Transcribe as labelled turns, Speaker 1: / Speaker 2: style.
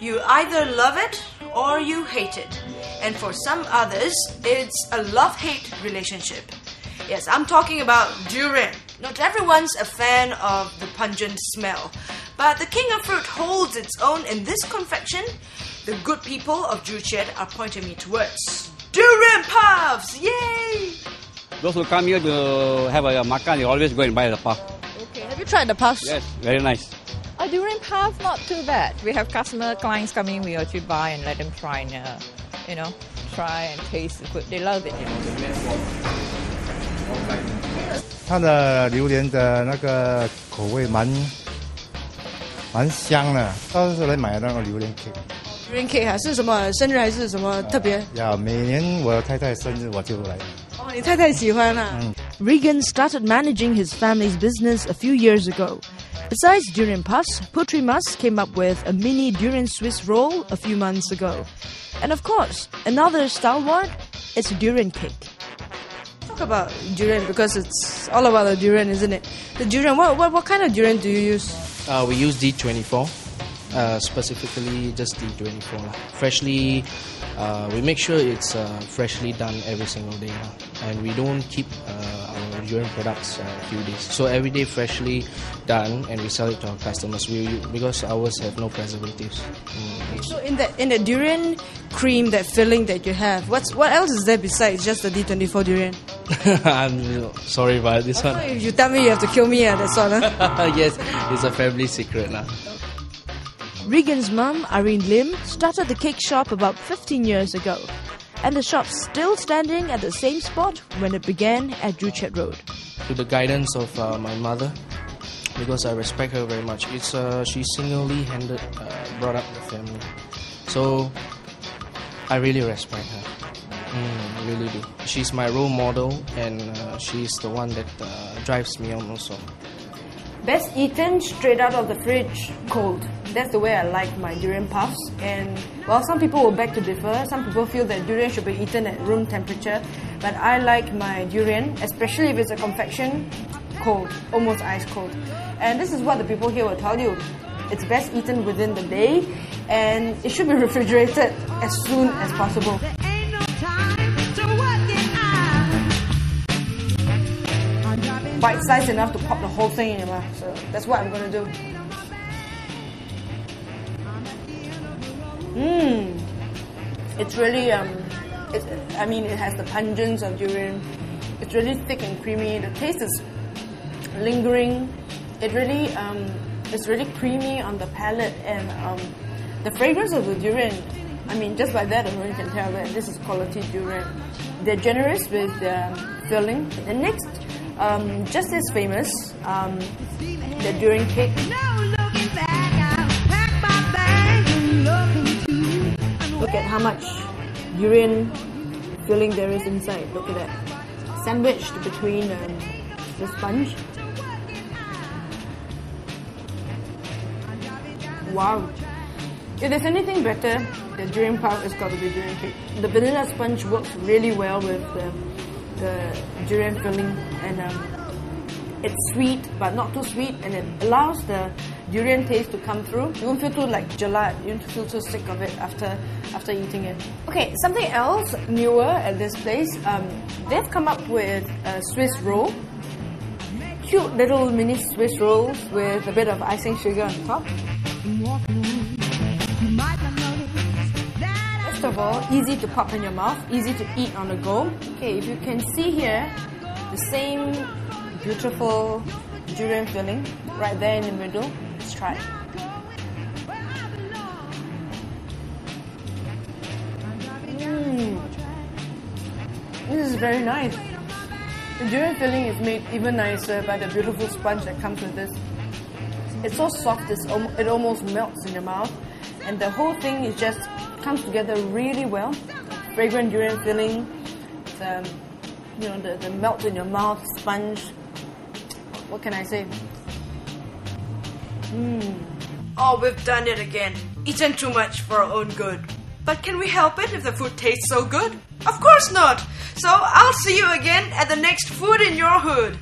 Speaker 1: You either love it or you hate it. And for some others, it's a love hate relationship. Yes, I'm talking about durian. Not everyone's a fan of the pungent smell, but the king of fruit holds its own in this confection. The good people of Joo are pointing me towards durian puffs! Yay!
Speaker 2: Those who come here to have a makan, they always go and buy the puff.
Speaker 3: Okay, have you tried the puffs?
Speaker 2: Yes, very nice.
Speaker 3: A durian puff, not too bad. We have customer clients coming, we actually buy and let them try and, uh, you know, try and taste the food. They love it.
Speaker 4: 的榴莲的那个口味蛮蛮香的，到时候来买那个榴莲 cake。
Speaker 1: Durian cake 还是什么生日还是什么特别？
Speaker 4: 呀，每年我太太生日我就来。
Speaker 1: 你太太喜欢了。Regan started managing his family's business a few years ago. Besides durian puffs, Puteri Mas came up with a mini durian Swiss roll a few months ago. And of course, another stalwart is durian cake. Talk about durian because it's all about the durian, isn't it? The durian, what, what, what kind of durian do you use?
Speaker 5: Uh, we use D24 uh, specifically just D24. lah. Freshly, uh, we make sure it's uh, freshly done every single day. lah. And we don't keep uh, our durian products uh, a few days. So every day freshly done and we sell it to our customers we, because ours have no preservatives. Mm.
Speaker 1: So in that in the durian cream, that filling that you have, what's what else is there besides just the D24 durian?
Speaker 5: I'm sorry about this one.
Speaker 1: If you tell me you have to kill me, yeah, that's all. Huh?
Speaker 5: yes, it's a family secret. lah.
Speaker 1: Regan's mum, Irene Lim, started the cake shop about 15 years ago. And the shop's still standing at the same spot when it began at Joo Chiat Road.
Speaker 5: to the guidance of uh, my mother because I respect her very much. It's uh, she single-handed uh, brought up the family, so I really respect her. Mm, really do. She's my role model, and uh, she's the one that uh, drives me on also.
Speaker 1: Best eaten straight out of the fridge, cold. That's the way I like my durian puffs. And while some people will beg to differ, some people feel that durian should be eaten at room temperature. But I like my durian, especially if it's a confection, cold, almost ice cold. And this is what the people here will tell you. It's best eaten within the day, and it should be refrigerated as soon as possible. Bite size enough to pop the whole thing in your mouth. So that's what I'm gonna do. Mmm. It's really um. It's, I mean, it has the pungence of durian. It's really thick and creamy. The taste is lingering. It really um. It's really creamy on the palate and um. The fragrance of the durian. I mean, just by that alone, you can tell that this is quality durian. They're generous with the filling. The next, um, just as famous, um, the durian cake. Look at how much durian filling there is inside. Look at that. Sandwiched between um, the sponge. Wow. If there's anything better than durian puff, it's got to be durian cake. The vanilla sponge works really well with the, the durian filling and um, it's sweet but not too sweet and it allows the durian taste to come through. You won't feel too like gelat, you won't feel too sick of it after after eating it. Okay, something else newer at this place, um, they've come up with a Swiss roll. Cute little mini Swiss rolls with a bit of icing sugar on top. First of all, easy to pop in your mouth, easy to eat on the go. Okay, if you can see here, the same beautiful durian filling right there in the middle. Let's try it. Mm. This is very nice. The durian filling is made even nicer by the beautiful sponge that comes with this. It's so soft, it's, it almost melts in your mouth, and the whole thing is just comes together really well. Fragrant durian filling, the you know the, the melt in your mouth sponge. What can I say? Mmm. Oh, we've done it again. Eaten too much for our own good. But can we help it if the food tastes so good? Of course not. So I'll see you again at the next Food in Your Hood.